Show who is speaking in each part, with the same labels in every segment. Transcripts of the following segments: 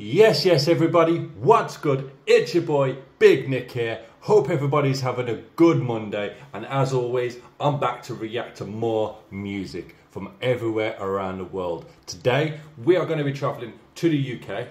Speaker 1: Yes, yes, everybody, what's good? It's your boy, Big Nick here. Hope everybody's having a good Monday, and as always, I'm back to react to more music from everywhere around the world. Today, we are going to be traveling to the UK.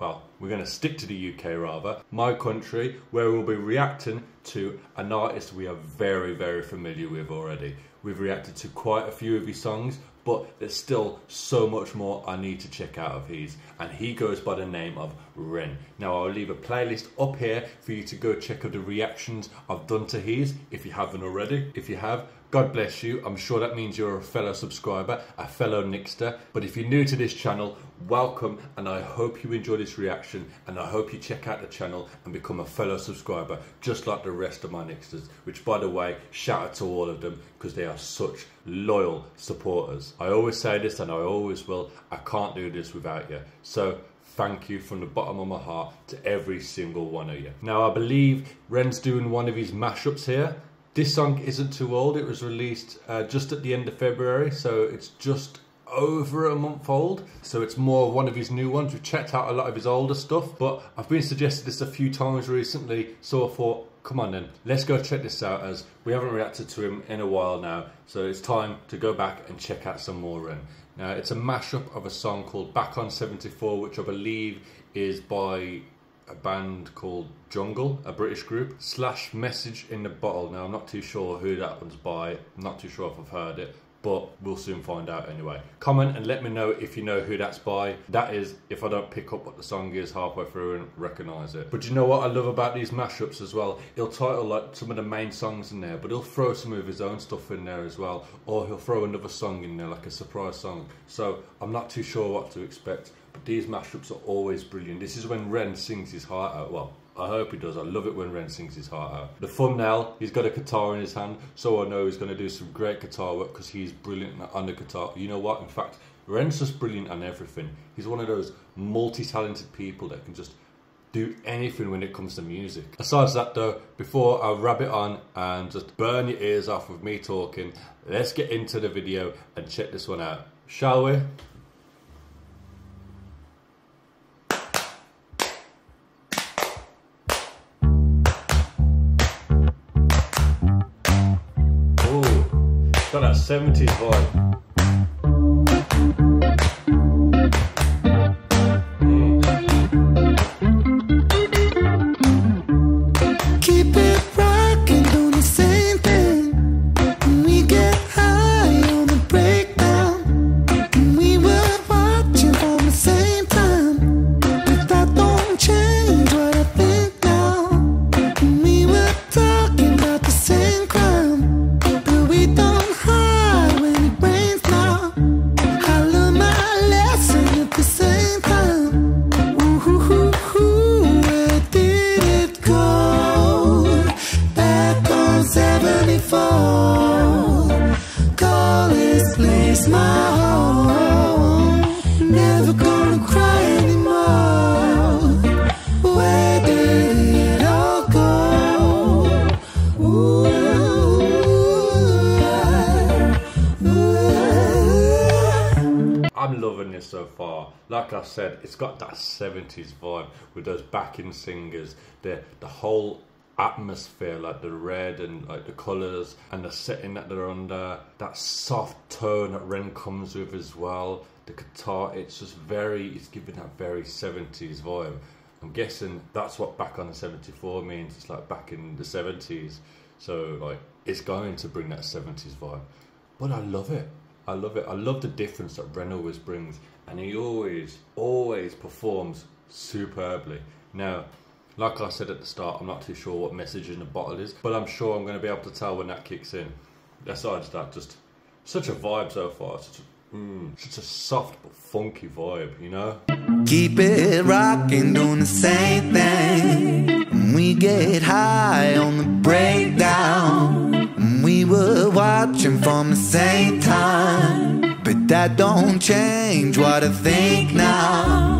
Speaker 1: Well, we're going to stick to the UK rather, my country, where we'll be reacting to an artist we are very, very familiar with already. We've reacted to quite a few of his songs, but there's still so much more I need to check out of his, and he goes by the name of Ren. Now I'll leave a playlist up here for you to go check out the reactions I've done to his, if you haven't already. If you have, God bless you. I'm sure that means you're a fellow subscriber, a fellow Nickster. But if you're new to this channel, welcome and I hope you enjoy this reaction and I hope you check out the channel and become a fellow subscriber just like the rest of my Nicksters. Which by the way, shout out to all of them because they are such loyal supporters. I always say this and I always will, I can't do this without you. So thank you from the bottom of my heart to every single one of you. Now I believe Ren's doing one of his mashups here this song isn't too old. It was released uh, just at the end of February, so it's just over a month old. So it's more one of his new ones. We've checked out a lot of his older stuff, but I've been suggested this a few times recently, so I thought, come on then, let's go check this out as we haven't reacted to him in a while now. So it's time to go back and check out some more Ren. Now it's a mashup of a song called Back on 74, which I believe is by a band called Jungle, a British group, slash Message in the Bottle. Now, I'm not too sure who that one's by, I'm not too sure if I've heard it, but we'll soon find out anyway. Comment and let me know if you know who that's by. That is, if I don't pick up what the song is halfway through and recognise it. But you know what I love about these mashups as well? He'll title like some of the main songs in there, but he'll throw some of his own stuff in there as well, or he'll throw another song in there, like a surprise song. So I'm not too sure what to expect. But these mashups are always brilliant. This is when Ren sings his heart out. Well, I hope he does. I love it when Ren sings his heart out. The thumbnail, he's got a guitar in his hand, so I know he's going to do some great guitar work because he's brilliant on the guitar. You know what? In fact, Ren's just brilliant on everything. He's one of those multi-talented people that can just do anything when it comes to music. Besides that though, before I wrap it on and just burn your ears off with me talking, let's get into the video and check this one out. Shall we? Got that 70s vibe. I'm loving this so far. Like I said, it's got that 70s vibe with those backing singers, the the whole atmosphere, like the red and like the colours and the setting that they're under, that soft tone that Ren comes with as well. The guitar, it's just very, it's giving that very 70s vibe. I'm guessing that's what back on the 74 means. It's like back in the 70s. So like, it's going to bring that 70s vibe. But I love it. I love it. I love the difference that Ren always brings, and he always, always performs superbly. Now, like I said at the start, I'm not too sure what message in the bottle is, but I'm sure I'm going to be able to tell when that kicks in. Besides that, just such a vibe so far. Such a, mm, such a soft but funky vibe, you know?
Speaker 2: Keep it rocking, doing the same thing. We get high on the breakdown we were watching from the same time. But that don't change what I think now.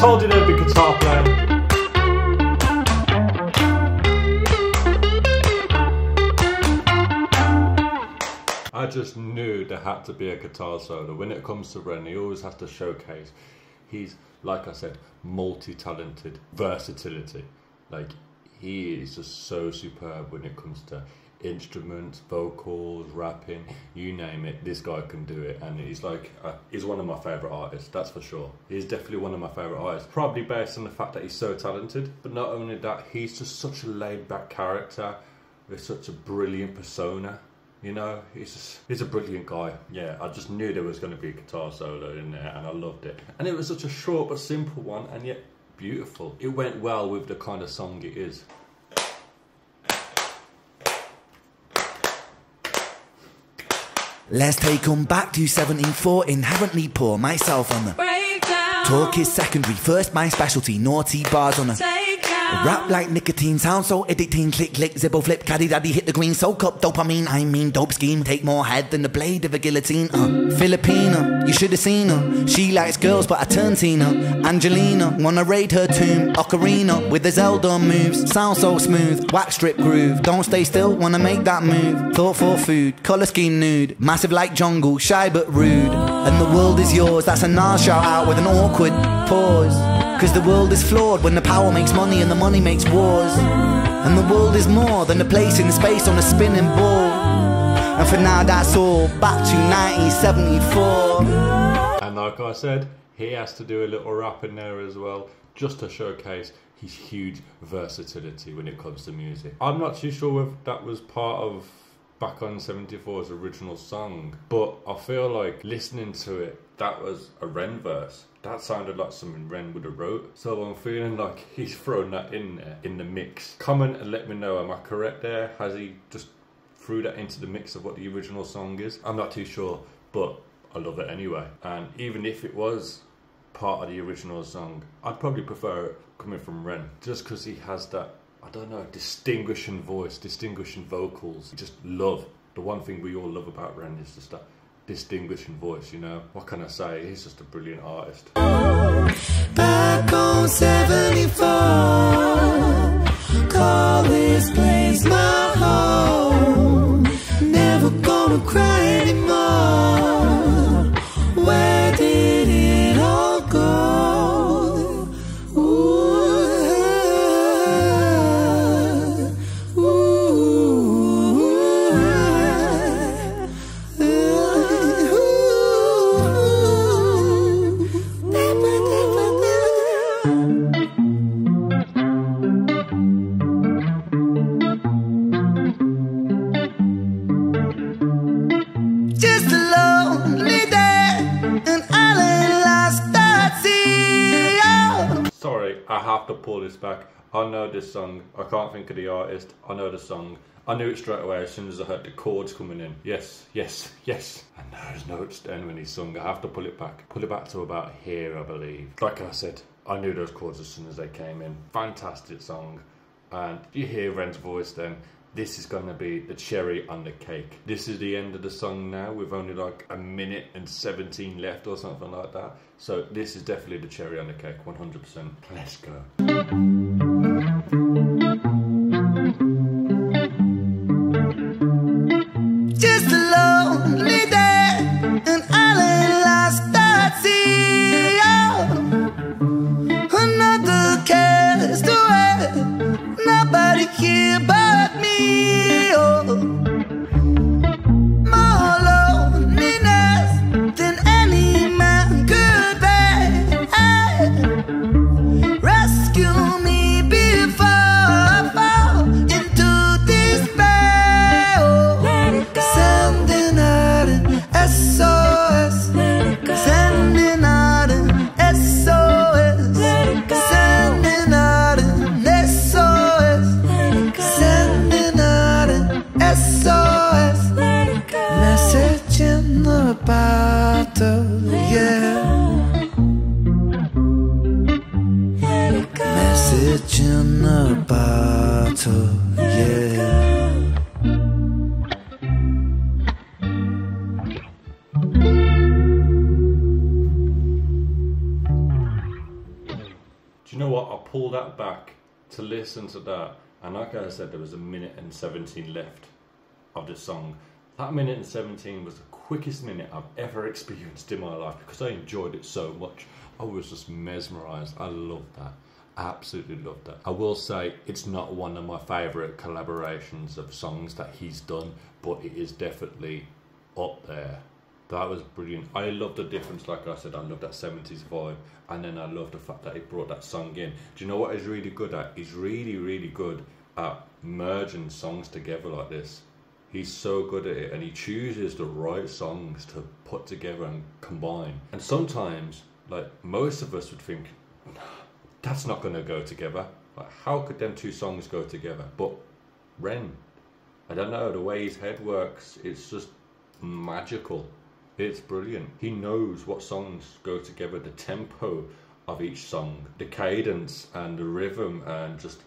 Speaker 2: Holding you guitar playing. I
Speaker 1: just knew there had to be a guitar solo. When it comes to Ren, he always has to showcase. He's, like I said, multi-talented versatility. Like he is just so superb when it comes to instruments, vocals, rapping, you name it. This guy can do it, and he's like uh, he's one of my favorite artists. That's for sure. He's definitely one of my favorite artists. Probably based on the fact that he's so talented, but not only that, he's just such a laid-back character with such a brilliant persona. You know, he's just, he's a brilliant guy. Yeah, I just knew there was going to be a guitar solo in there, and I loved it. And it was such a short but simple one, and yet beautiful. It went well with the kind of song it is.
Speaker 2: Let's take take 'em back to 1714, inherently poor, myself on the
Speaker 3: Breakdown.
Speaker 2: Talk is secondary, first my specialty, naughty bars on the
Speaker 3: Take down.
Speaker 2: Rap like nicotine, sound so addicting. Click, click, zippo flip, caddy daddy, hit the green. Soak up dopamine, I mean dope scheme. Take more head than the blade of a guillotine. Uh, Filipina, you should have seen her. She likes girls, but I turn Tina. Angelina, wanna raid her tomb. Ocarina, with the Zelda moves. Sound so smooth, wax strip groove. Don't stay still, wanna make that move. Thought for food, color scheme nude. Massive like jungle, shy but rude. And the world is yours, that's a Nas shout out with an awkward pause. Cause the world is flawed when the power makes money and the money makes wars. And the world is more than a place in space on a spinning ball. And for now, that's all. Back to 1974.
Speaker 1: And like I said, he has to do a little rap in there as well, just to showcase his huge versatility when it comes to music. I'm not too sure if that was part of Back on 74's original song, but I feel like listening to it, that was a Ren verse. That sounded like something Ren would have wrote. So I'm feeling like he's thrown that in there in the mix. Comment and let me know, am I correct there? Has he just threw that into the mix of what the original song is? I'm not too sure, but I love it anyway. And even if it was part of the original song, I'd probably prefer it coming from Ren, just because he has that, I don't know, distinguishing voice, distinguishing vocals. Just love. The one thing we all love about Ren is just that distinguishing voice, you know? What can I say? He's just a brilliant artist.
Speaker 2: Back on 74.
Speaker 1: Back. I know this song. I can't think of the artist. I know the song. I knew it straight away as soon as I heard the chords coming in. Yes, yes, yes. And those notes then when he sung, I have to pull it back. Pull it back to about here, I believe. Like I said, I knew those chords as soon as they came in. Fantastic song. And you hear Ren's voice then. This is going to be the cherry on the cake. This is the end of the song now. We've only like a minute and 17 left or something like that. So this is definitely the cherry on the cake, 100%. Let's go.
Speaker 2: Bottle, yeah. Message in the bottle, yeah.
Speaker 1: Do you know what? I pulled that back to listen to that, and like I said, there was a minute and 17 left of the song. That minute and 17 was the quickest minute I've ever experienced in my life because I enjoyed it so much. I was just mesmerized. I loved that. Absolutely loved that. I will say it's not one of my favourite collaborations of songs that he's done, but it is definitely up there. That was brilliant. I love the difference, like I said, I love that 70s vibe, and then I love the fact that he brought that song in. Do you know what he's really good at? He's really, really good at merging songs together like this. He's so good at it, and he chooses the right songs to put together and combine. And sometimes, like most of us would think, that's not going to go together. Like, how could them two songs go together? But Ren, I don't know, the way his head works, it's just magical. It's brilliant. He knows what songs go together, the tempo of each song, the cadence and the rhythm, and just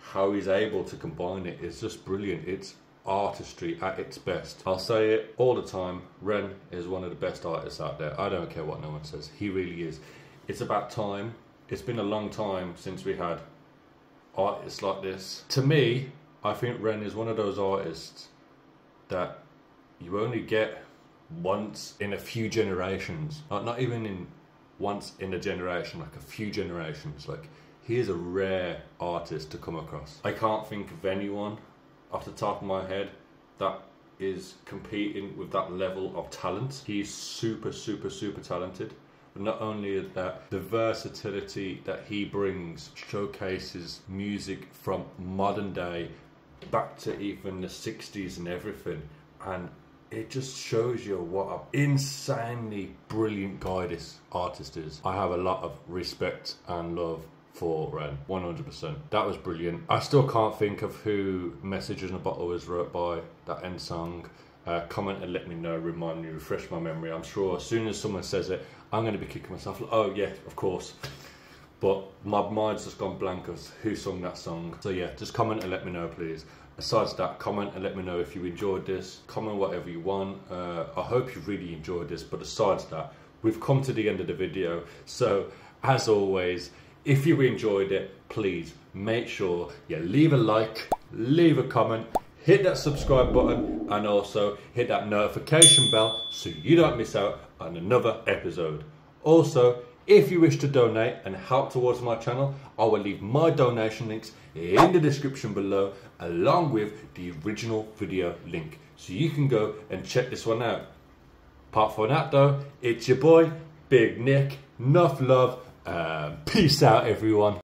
Speaker 1: how he's able to combine it is just brilliant. It's artistry at its best. I'll say it all the time. Ren is one of the best artists out there. I don't care what no one says. He really is. It's about time. It's been a long time since we had artists like this. To me, I think Ren is one of those artists that you only get once in a few generations. Like not even in once in a generation, like a few generations. Like he is a rare artist to come across. I can't think of anyone off the top of my head that is competing with that level of talent. He's super, super, super talented. But not only that, the versatility that he brings showcases music from modern day back to even the 60s and everything. And it just shows you what an insanely brilliant guy this artist is. I have a lot of respect and love for Ren, 100%. That was brilliant. I still can't think of who Messages in a Bottle was wrote by, that end song. Uh, comment and let me know, remind me, refresh my memory. I'm sure as soon as someone says it, I'm going to be kicking myself. Oh, yeah, of course. But my mind's just gone blank of who sung that song. So yeah, just comment and let me know, please. Besides that, comment and let me know if you enjoyed this. Comment whatever you want. Uh, I hope you really enjoyed this. But besides that, we've come to the end of the video. So as always, if you enjoyed it, please make sure you leave a like, leave a comment, hit that subscribe button, and also hit that notification bell so you don't miss out on another episode. Also, if you wish to donate and help towards my channel, I will leave my donation links in the description below along with the original video link. So you can go and check this one out. Apart from that though, it's your boy, Big Nick. Enough love. Um, peace out everyone.